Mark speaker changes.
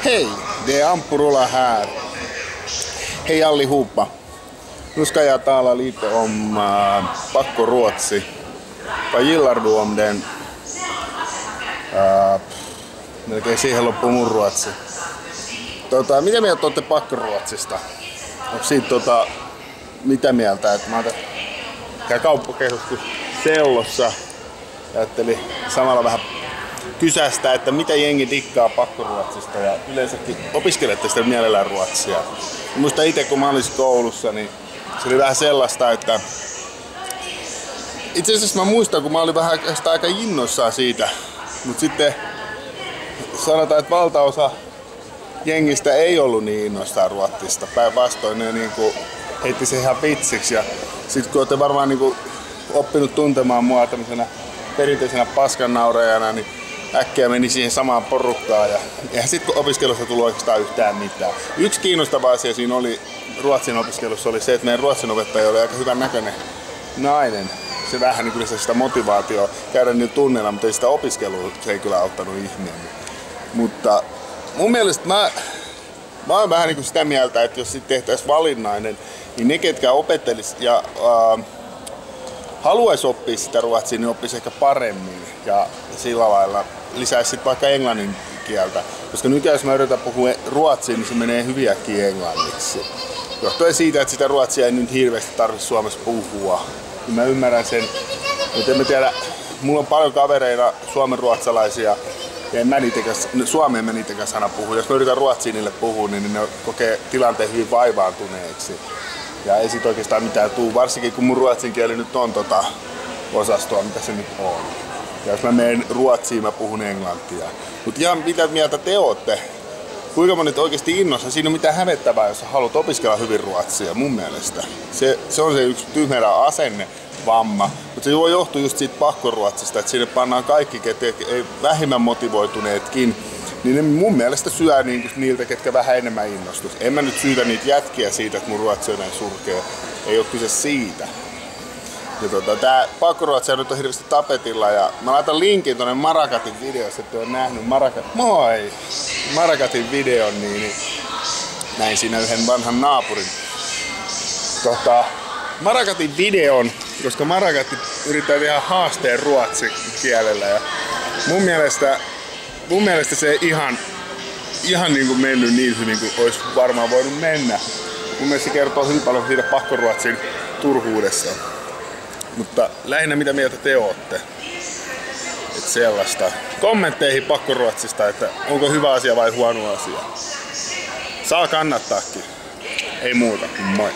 Speaker 1: Hej, det är Ampurula här. Hej allihopa. Nu ska jag tala lite om äh, pakkoruotsi. Vad gillar du om den? Äh, melkein siihen loppuu mun ruotsi. Tota, mitä mieltä olette pakkoruotsista? Onko siitä tota, mitä mieltä, että mä tää kauppakeskus Sellossa ajattelin samalla vähän kysästä, että mitä jengi dikkaa pakkoruotsista ja yleensäkin opiskelette sitä mielellään ruotsia. Muista itse kun mä olin koulussa, niin se oli vähän sellaista, että itse asiassa mä muistan, kun mä olin vähän aika innoissaan siitä, mutta sitten sanotaan, että valtaosa jengistä ei ollut niin innoissaan ruotsista. Päinvastoin ne niin kuin heitti se ihan vitsiksi. Ja sitten kun olette varmaan niin kuin oppinut tuntemaan mua tämmöisenä perinteisenä paskannaurajana, niin äkkiä meni siihen samaan porukkaan ja eihän sitten kun opiskelussa tullut oikeastaan yhtään mitään. Yksi kiinnostava asia siinä oli ruotsin opiskelussa oli se, että meidän ruotsin opettaja oli aika hyvän näköinen nainen. Se vähän niin kuin sitä motivaatio käydä nyt tunnella, mutta ei sitä opiskelua se ei kyllä auttanut ihmeen. Mutta mun mielestä mä, mä oon vähän niin kuin sitä mieltä, että jos sitten tehtäisiin valinnainen, niin ne ketkä opettelis ja äh, haluaisi oppia sitä ruotsia, niin oppisi ehkä paremmin ja sillä lailla lisäisi sitten vaikka englannin kieltä. Koska nykyään jos mä yritän puhua ruotsia, niin se menee hyviäkin englanniksi. Johtuen siitä, että sitä ruotsia ei nyt hirveästi tarvitse Suomessa puhua. Niin mä ymmärrän sen, mutta en mä tiedä, mulla on paljon kavereina suomenruotsalaisia, ja en mä niitäkään, Suomeen mä niitäkään sana puhu. Jos mä yritän ruotsia niille puhua, niin ne kokee tilanteen hyvin vaivaantuneeksi. Ja ei sit oikeastaan mitään tuu, varsinkin kun mun ruotsin kieli nyt on tota osastoa, mitä se nyt on. Ja jos mä menen Ruotsiin, mä puhun englantia. Mutta ihan mitä mieltä te ootte? Kuinka monet oikeasti innossa? Siinä on mitään hävettävää, jos haluat opiskella hyvin ruotsia, mun mielestä. Se, se on se yksi tyhmerä asenne, vamma. Mutta se voi johtua just siitä pakkoruotsista, että sinne pannaan kaikki, ketkä ei vähemmän motivoituneetkin, niin ne mun mielestä syö niin niiltä, ketkä vähän enemmän innostus. En mä nyt syytä niitä jätkiä siitä, että mun ruotsi on näin surkea. Ei ole kyse siitä. Ja tota, tää pakkoruotsia nyt on hirveästi tapetilla ja mä laitan linkin tonne Marakatin videossa, että on nähnyt Marakat... Moi! Marakatin videon, niin, niin näin siinä yhden vanhan naapurin. Tota, Marakatin videon, koska Marakatti yrittää tehdä haasteen ruotsin kielellä ja mun mielestä, mun mielestä se ei ihan, ihan niin kuin mennyt niin hyvin kuin olisi varmaan voinut mennä. Mun mielestä se kertoo hyvin paljon siitä pakkoruotsin turhuudesta. Mutta lähinnä mitä mieltä te ootte? Et sellaista. Kommentteihin pakkoruotsista, että onko hyvä asia vai huono asia. Saa kannattaakin. Ei muuta. Moi.